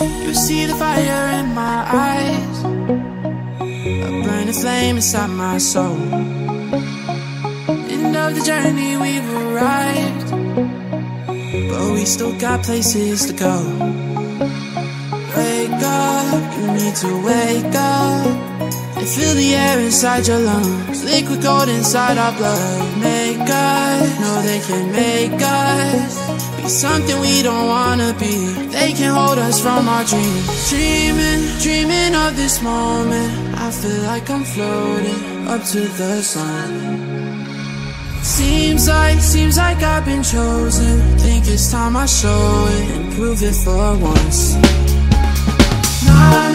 You see the fire in my eyes, a burning flame inside my soul. End of the journey, we've arrived, but we still got places to go. Wake up, you need to wake up and feel the air inside your lungs. Liquid gold inside our blood. Make us know they can make us be something we don't wanna be. They can hold us from our dreams. Dreaming, dreaming of this moment. I feel like I'm floating up to the sun. Seems like, seems like I've been chosen. Think it's time I show it and prove it for once. Na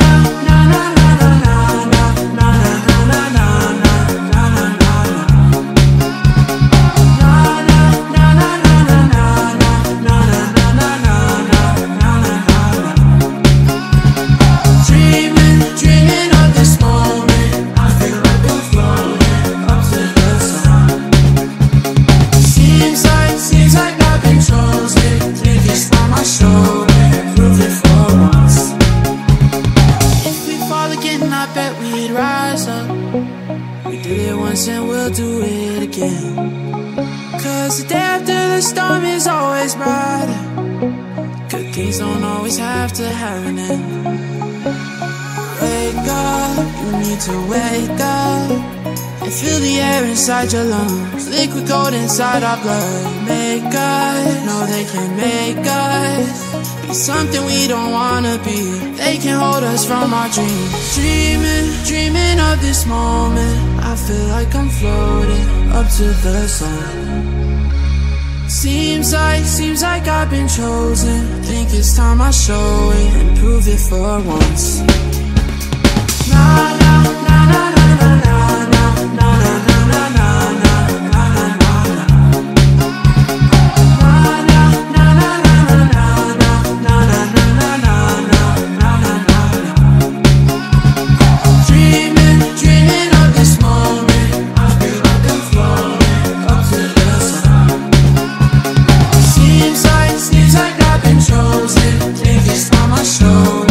did it once and we'll do it again. Cause the day after the storm is always brighter. Good things don't always have to have an end. Wake up, you need to wake up feel the air inside your lungs. Liquid gold inside our blood. Make us know they can make us be something we don't wanna be. They can hold us from our dreams. Dreaming, dreaming of this moment. I feel like I'm floating up to the sun. Seems like, seems like I've been chosen. Think it's time I show it and prove it for once. Deus, bem-vindo está na chão.